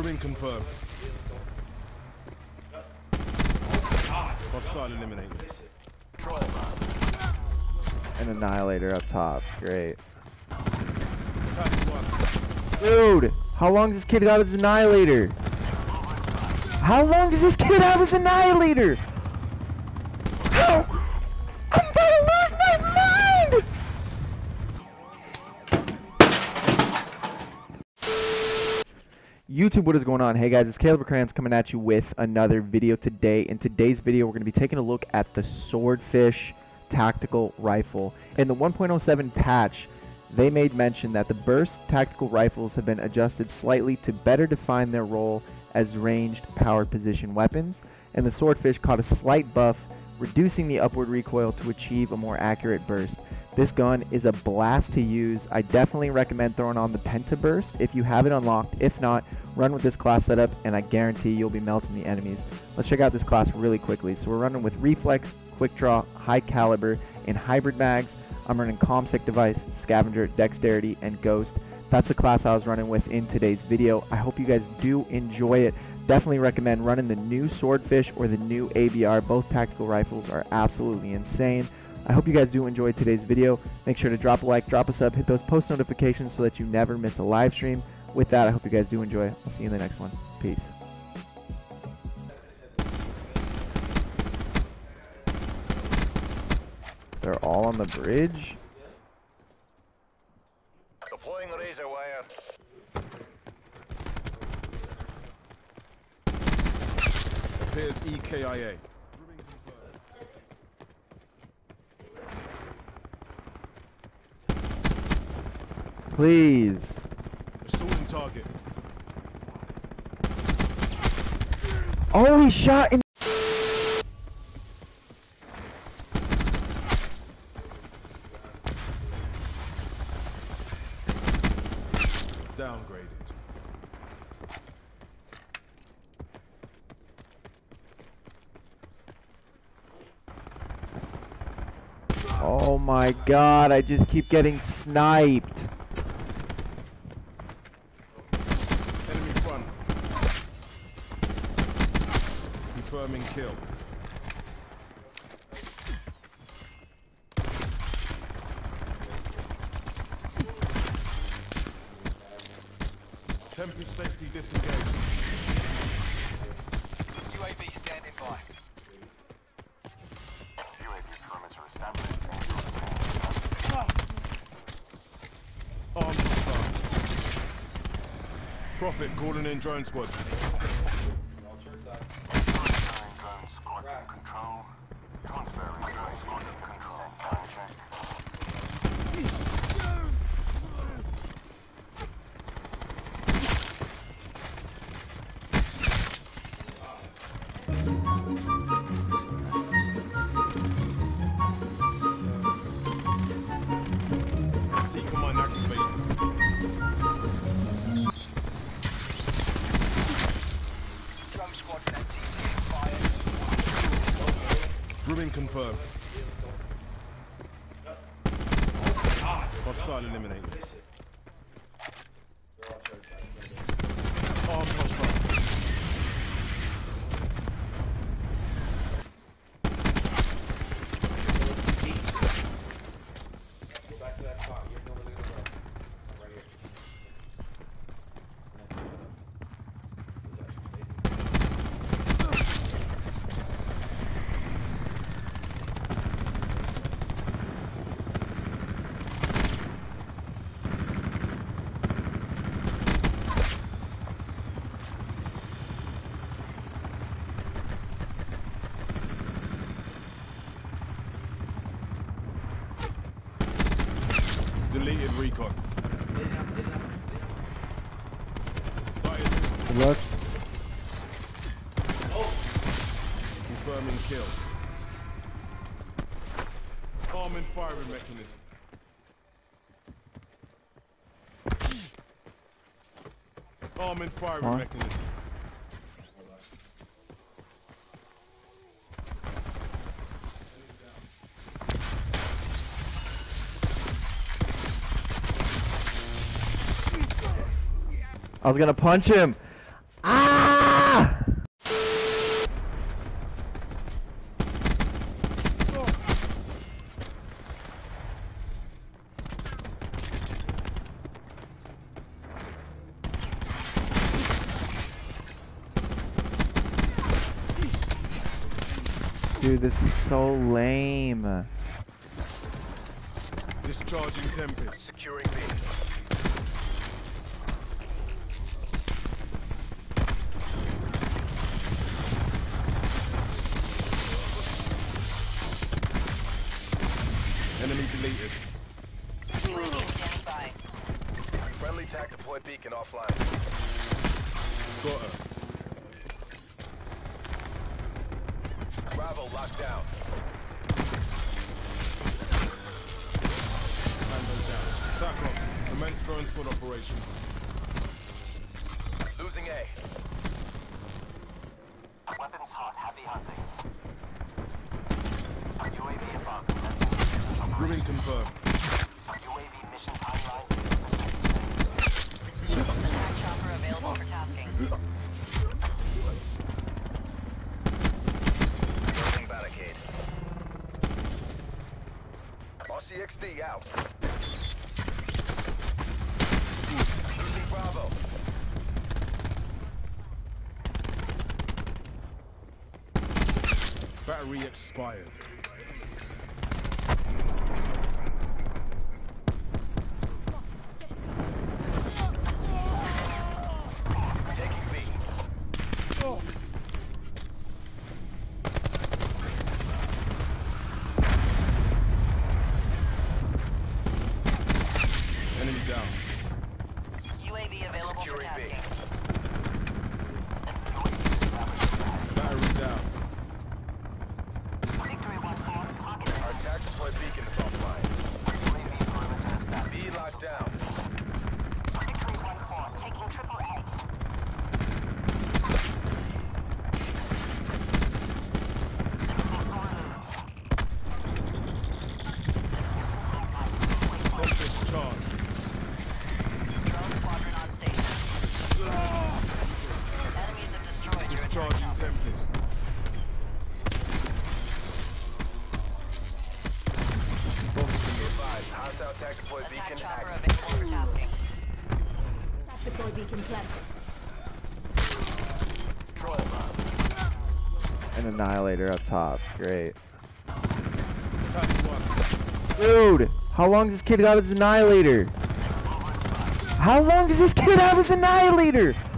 Grooming confirmed. Hostile eliminated. An annihilator up top. Great. Dude, how long does this kid have his annihilator? How long does this kid have his annihilator? How? I'm about to lose my mind! YouTube, what is going on? Hey guys, it's Kaleb Crayonz coming at you with another video today. In today's video, we're going to be taking a look at the Swordfish Tactical Rifle. In the 1.07 patch, they made mention that the burst tactical rifles have been adjusted slightly to better define their role as ranged power position weapons, and the Swordfish caught a slight buff, reducing the upward recoil to achieve a more accurate burst. This gun is a blast to use. I definitely recommend throwing on the Penta Burst if you have it unlocked. If not, run with this class setup and I guarantee you'll be melting the enemies. Let's check out this class really quickly. So we're running with Reflex, Quick Draw, High Caliber, and Hybrid Mags. I'm running ComSec Device, Scavenger, Dexterity, and Ghost. That's the class I was running with in today's video. I hope you guys do enjoy it. Definitely recommend running the new Swordfish or the new ABR. Both tactical rifles are absolutely insane. I hope you guys do enjoy today's video. Make sure to drop a like, drop a sub, hit those post notifications so that you never miss a live stream. With that, I hope you guys do enjoy. I'll see you in the next one. Peace. They're all on the bridge? Deploying razor wire. Appears EKIA. Please. Assaulting target. Oh, he shot in. Downgraded. Oh my god, I just keep getting sniped. Confirming kill. Tempest safety disengaged. UAV standing by. UAV perimeter established. Arms. Profit calling in drone squad. Transferring squad control. Transferring drone squad control. Set check. Grooming confirmed. Hostile eliminated. Armed Deleted recon. Sighted. Good luck. Confirming kill. Arm and firing mechanism. Arm and firing Huh? mechanism. I was gonna punch him. Ah! Dude, this is so lame. Discharging Tempest. Securing me. Enemy deleted. UAV standing by. Friendly tac deployed beacon offline. Got her. Bravo locked down. Handle down. TACOM. Commence drone squad operation. Losing A. Weapons hot, heavy hunting. UAV above. That's Grooming confirmed. UAV mission timeline. Attack chopper available for tasking. Building barricade. RCXD out. Losing Bravo. Battery expired. Taking B. Enemy down. UAV available for Securing B. tasking. Battery down. Victory 1-4. Target Our tac deployed beacon is offline. UAV perimeter established. B locked down. Victory 1-4. Taking triple A. Tempest charged. Drone squadron on station. Enemies have destroyed your attack Discharging chopper. Tempest. Advised. Hostile tac deployed Attack beacon chopper active. available for tasking. Tactical beacon planted. Troll. An annihilator up top. Great. Dude, how long does this kid got his annihilator? How long does this kid have his annihilator? How?